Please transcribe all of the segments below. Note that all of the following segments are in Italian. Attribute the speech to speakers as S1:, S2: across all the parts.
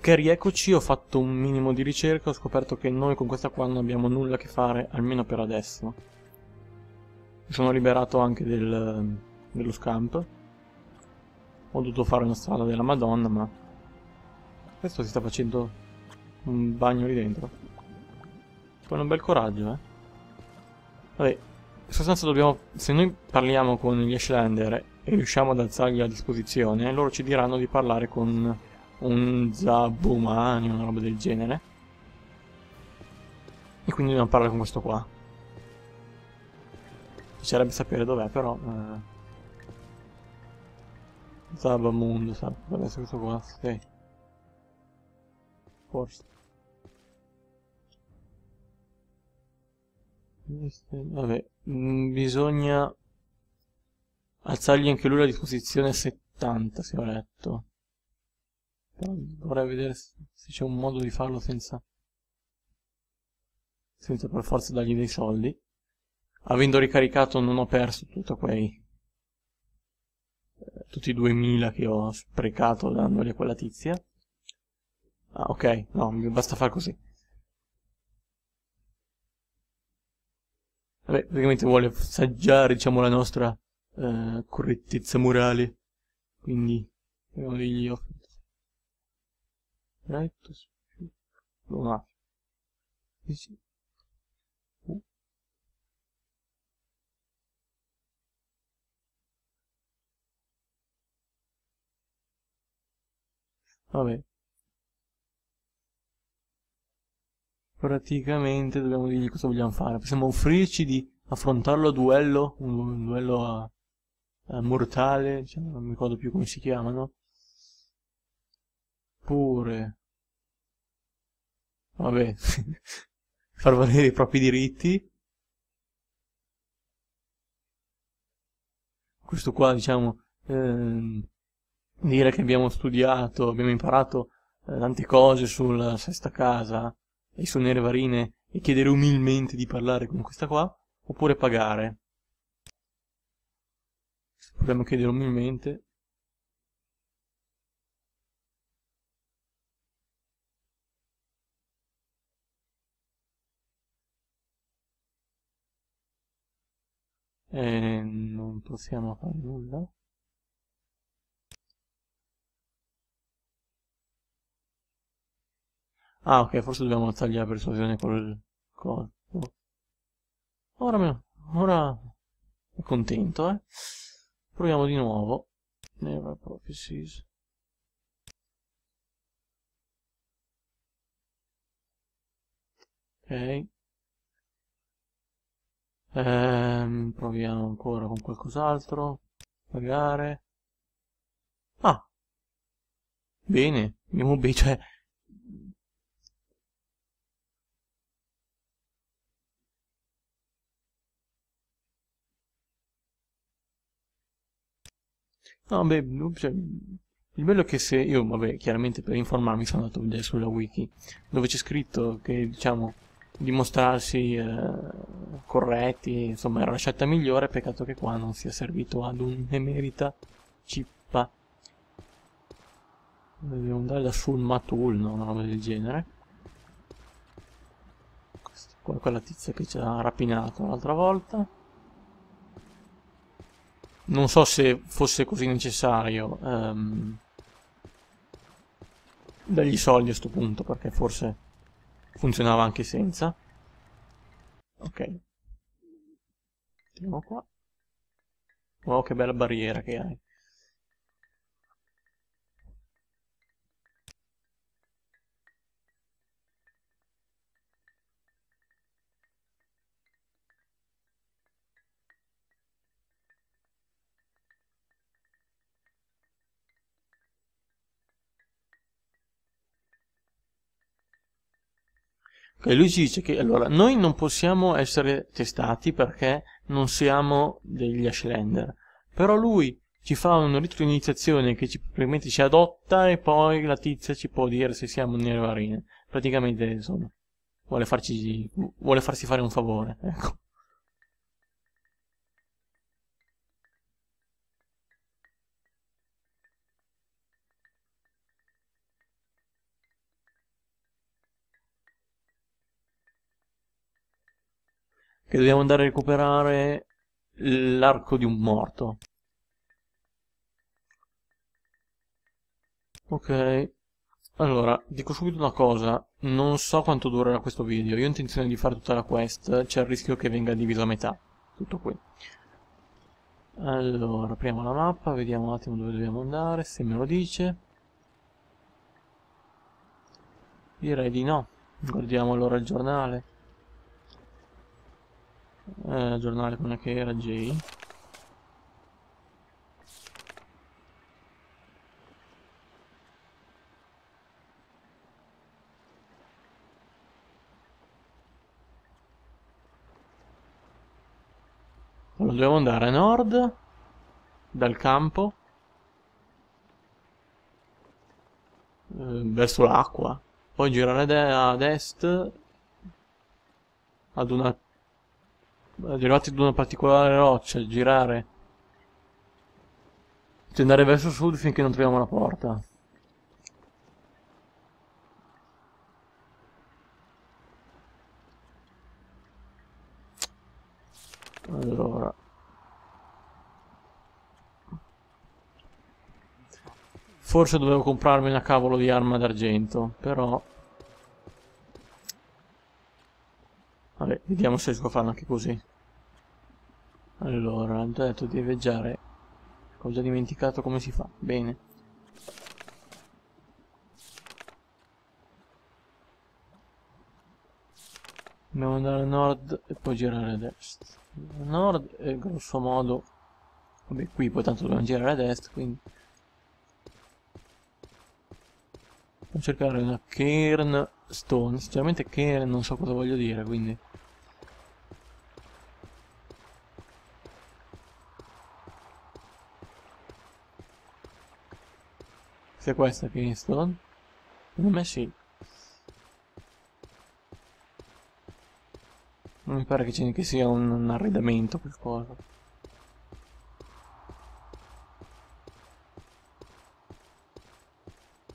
S1: Ok, rieccoci, ho fatto un minimo di ricerca, ho scoperto che noi con questa qua non abbiamo nulla a che fare, almeno per adesso. Mi sono liberato anche del, dello scamp. Ho dovuto fare una strada della madonna, ma... Questo si sta facendo un bagno lì dentro. Poi un bel coraggio, eh. Vabbè, in sostanza dobbiamo... Se noi parliamo con gli Ashlander e riusciamo ad alzargli a disposizione, loro ci diranno di parlare con un Zabumani, una roba del genere. E quindi dobbiamo parlare con questo qua. Piacerebbe sapere dov'è, però... Eh... Zabamundo, sa, essere questo qua, sì. Forse. Vabbè, mm, bisogna alzargli anche lui la disposizione 70, se ho letto. Dovrei vedere se c'è un modo di farlo senza... Senza per forza dargli dei soldi. Avendo ricaricato non ho perso tutto quei... Eh, tutti i 2000 che ho sprecato dandoli a quella tizia. Ah, ok, no, basta far così. Vabbè, praticamente vuole saggiare, diciamo, la nostra eh, correttezza morale. Quindi, abbiamo degli Recto, un attimo. Sì. Uh. Vabbè. Praticamente dobbiamo dirgli cosa vogliamo fare. Possiamo offrirci di affrontarlo a duello, un, duello a, a mortale, diciamo, non mi ricordo più come si chiamano. Pure vabbè, far valere i propri diritti. Questo qua, diciamo, ehm, dire che abbiamo studiato, abbiamo imparato eh, tante cose sulla sesta casa e su Nere Varine e chiedere umilmente di parlare con questa qua, oppure pagare. Potremmo chiedere umilmente e non possiamo fare nulla. Ah ok forse dobbiamo tagliare la persuasione col corpo. Ora, ora è contento eh. Proviamo di nuovo. Never prophecies. Ok Ehm, proviamo ancora con qualcos'altro. Pagare. Ah. Bene. Be cioè... No, beh, cioè, il bello è che se io, vabbè, chiaramente per informarmi sono andato a vedere sulla wiki, dove c'è scritto che, diciamo, dimostrarsi eh, corretti, insomma era la scelta migliore, peccato che qua non sia servito ad un emerita cippa. Dobbiamo andare da sul Matul, no? una roba del genere. Questa qua è quella tizia che ci ha rapinato l'altra volta. Non so se fosse così necessario um, dargli soldi a questo punto, perché forse funzionava anche senza. Ok. Tiriamo qua. Wow che bella barriera che hai Okay, lui ci dice che allora noi non possiamo essere testati perché non siamo degli Ashlander, però lui ci fa un ritro di iniziazione che ci, praticamente ci adotta e poi la tizia ci può dire se siamo nere varine. Praticamente insomma vuole, farci, vuole farsi fare un favore. Ecco. Che dobbiamo andare a recuperare l'arco di un morto. Ok. Allora, dico subito una cosa. Non so quanto durerà questo video. Io ho intenzione di fare tutta la quest. C'è il rischio che venga diviso a metà. Tutto qui. Allora, apriamo la mappa, vediamo un attimo dove dobbiamo andare, se me lo dice. Direi di no. Guardiamo allora il giornale. Eh, giornale come che era J. Allora, dobbiamo andare a nord dal campo eh, verso l'acqua poi girare ad est ad una arrivati ad una particolare roccia girare. E andare verso sud finché non troviamo la porta. Allora. Forse dovevo comprarmi una cavolo di arma d'argento però vabbè vediamo se riesco a farlo anche così. Allora ho detto di veggiare ho già dimenticato come si fa. Bene. Dobbiamo andare a nord e poi girare ad est a nord e grosso modo vabbè qui poi tanto dobbiamo girare ad est quindi Devo cercare una Cairn Stone. Sinceramente Cairn non so cosa voglio dire quindi. Se questa è Cairn Stone? Secondo me sì. Non mi pare che, che sia un, un arredamento qualcosa.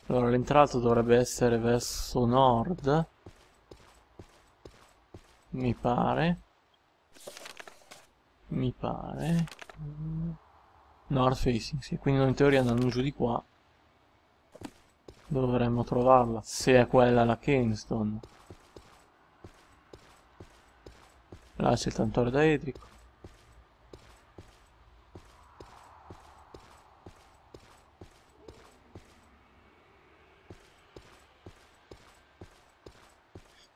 S1: Allora l'entrata dovrebbe essere verso nord. Mi pare. Mi pare. North facing, sì. Quindi in teoria andando giù di qua dovremmo trovarla. Se è quella la Kingston. Là c'è il tantore da Edrico.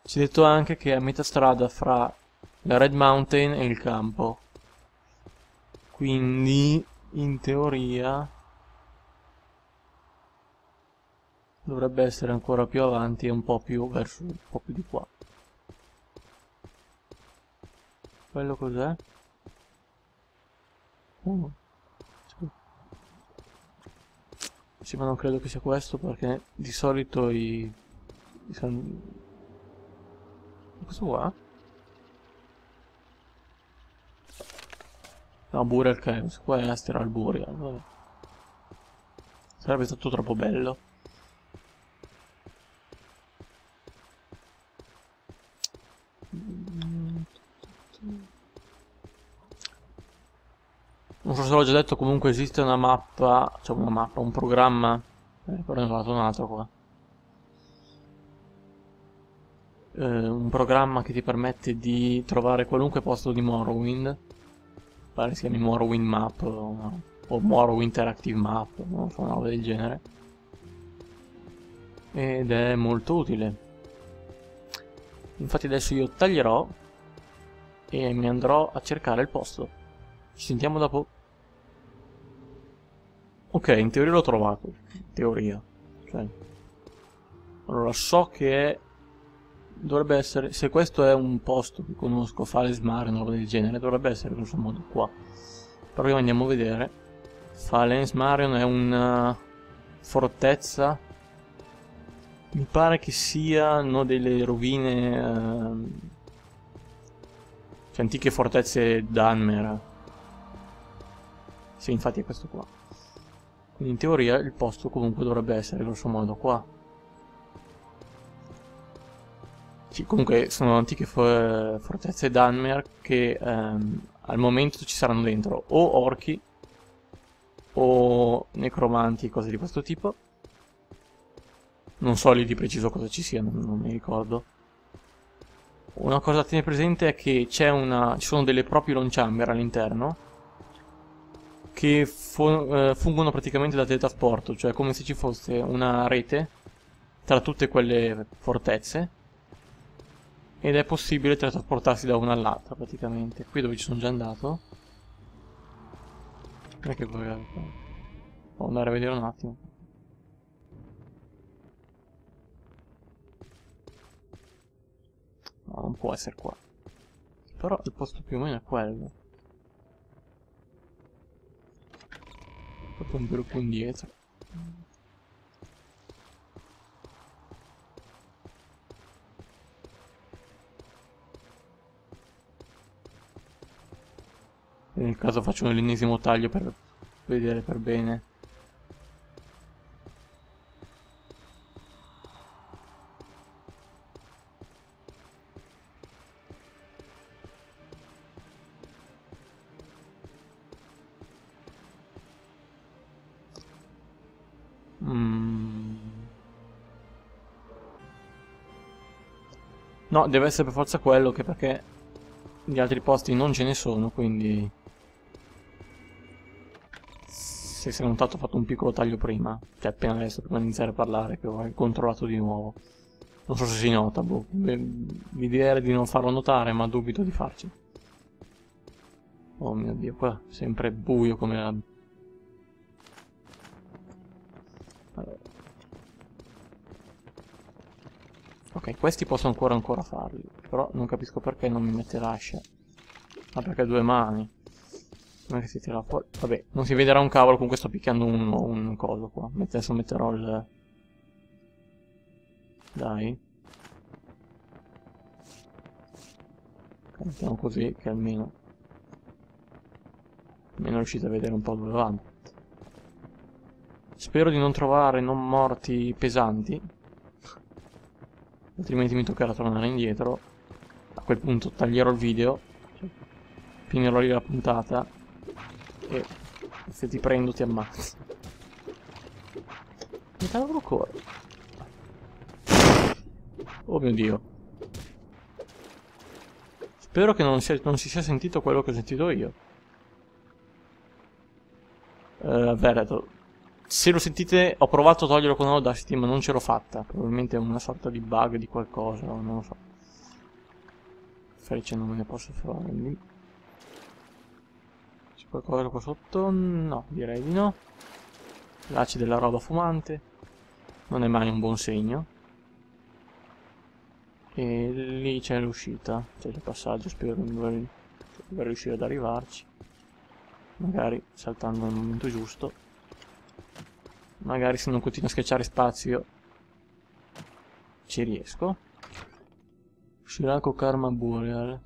S1: Ci è detto anche che è a metà strada fra la Red Mountain e il campo. Quindi, in teoria, dovrebbe essere ancora più avanti e un po' più verso, un po' più di qua. Quello cos'è? Uh. Sì, ma non credo che sia questo perché di solito i... i Questo qua? No, Burial Caves, qua è Asteral Burial, vabbè. Sarebbe stato troppo bello. Non so se l'ho già detto, comunque esiste una mappa, cioè una mappa, un programma, eh, però ne ho trovato un altro qua. Eh, un programma che ti permette di trovare qualunque posto di Morrowind, pare si chiami Morrowind Map o, Morrowind Interactive Map, non so, una roba del genere. Ed è molto utile. Infatti adesso io taglierò e mi andrò a cercare il posto. Ci sentiamo dopo. Ok, in teoria l'ho trovato. In teoria. Cioè. Allora, so che è... Dovrebbe essere... Se questo è un posto che conosco, Fales Mare, una roba del genere, dovrebbe essere grosso modo qua. Però andiamo a vedere. Falens Marion è una fortezza. Mi pare che siano delle rovine... Eh... Cioè, antiche fortezze Danmer. Sì, infatti è questo qua. Quindi in teoria il posto comunque dovrebbe essere grosso modo qua. Sì, comunque sono antiche for fortezze Dunmer che ehm, al momento ci saranno dentro o orchi o necromanti, cose di questo tipo. Non so lì di preciso cosa ci sia, non, non mi ricordo. Una cosa da tenere presente è che una, ci sono delle proprie launch all'interno che eh, fungono praticamente da teletrasporto, cioè come se ci fosse una rete tra tutte quelle fortezze ed è possibile teletrasportarsi da una all'altra praticamente. Qui dove ci sono già andato. Non è che vorrei... Devo andare a vedere un attimo. No, non può essere qua. Però il posto più o meno è quello. Proprio un gruppo indietro. Nel caso faccio l'ennesimo taglio per vedere per bene. Mm. No, deve essere per forza quello che perché gli altri posti non ce ne sono, quindi se sei notato ho fatto un piccolo taglio prima, cioè appena adesso prima di iniziare a parlare che ho controllato di nuovo. Non so se si nota, boh. L'idea era di non farlo notare, ma dubito di farci. Oh mio dio, qua è sempre buio come la... Ok, questi posso ancora ancora farli, però non capisco perché non mi mette l'ascia. Ma perché due mani. Non è che si tira fuori. Vabbè, non si vedrà un cavolo, comunque sto picchiando un, un coso qua. Adesso metterò il... Dai. Mettiamo così, che almeno... Almeno riuscite a vedere un po' dove vanno. Spero di non trovare non morti pesanti. Altrimenti mi toccherà tornare indietro. A quel punto taglierò il video. Finirò lì la puntata e se ti prendo ti ammazzo. Mi cavolo corre? Oh mio dio. Spero che non, sia, non, si sia sentito quello che ho sentito io. Uh, Vereto. Se lo sentite, ho provato a toglierlo con Audacity, ma non ce l'ho fatta. Probabilmente è una sorta di bug di qualcosa, non lo so. Felice non me ne posso fare qualcosa qua sotto? No, direi di no. Lacci della roba fumante. Non è mai un buon segno. E lì c'è l'uscita. C'è il passaggio, spero di dover, dover riuscire ad arrivarci. Magari saltando nel momento giusto. Magari se non continuo a schiacciare spazio ci riesco. Shirako Karma Boreal.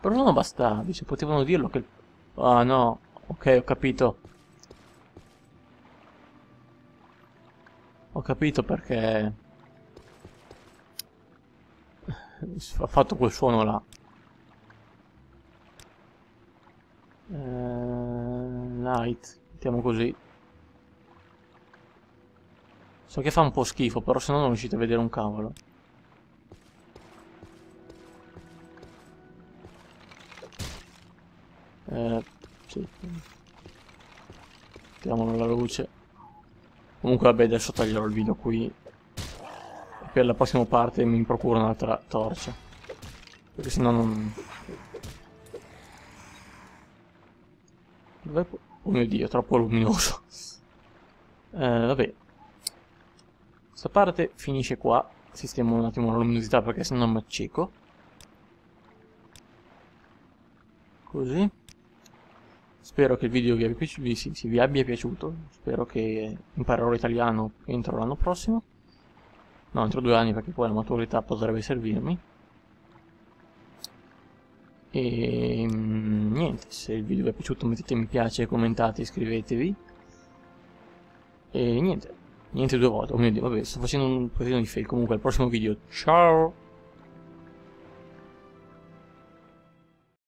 S1: Però non bastava, dice, potevano dirlo che il Ah no, ok, ho capito. Ho capito perché... Ha fatto quel suono là. Eh, light, mettiamo così. So che fa un po' schifo, però se no non riuscite a vedere un cavolo. Eh, sì. Mettiamolo la luce. Comunque vabbè adesso taglierò il video qui. per la prossima parte mi procuro un'altra torcia. Perché sennò non... Dov'è... Oh mio dio, è troppo luminoso. Eh, vabbè. Questa parte finisce qua. Sistemo un attimo la luminosità perché sennò mi acceco. Così. Spero che il video vi piaciuto, vi, sì, sì, vi abbia piaciuto. Spero che imparerò l'italiano entro l'anno prossimo. No, entro due anni perché poi la maturità potrebbe servirmi. E mm, niente, se il video vi è piaciuto mettete mi piace, commentate, iscrivetevi. E niente, niente due volte. Oh vabbè, sto facendo un pochino di fail. Comunque, al prossimo video. Ciao!